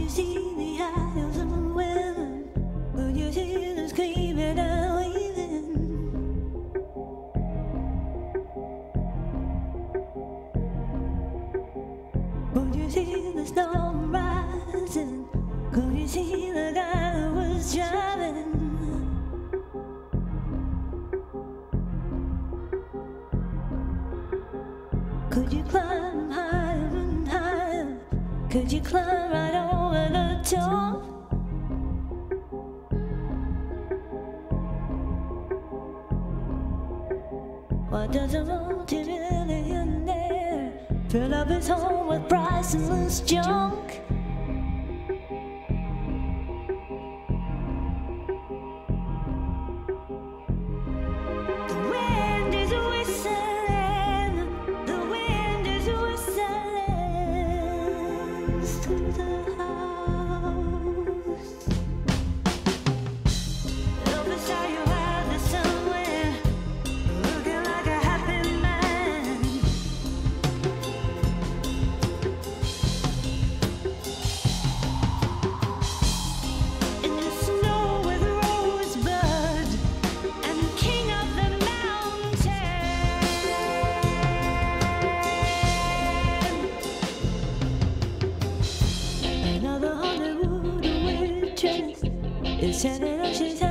Could you see the eyes of the women? Could you see them screaming and waving? Could you see the storm rising? Could you see the guy who was driving? Could you climb higher and higher? Could you climb right the? Why does a multi-millionaire fill up his home with priceless junk? 前的都性相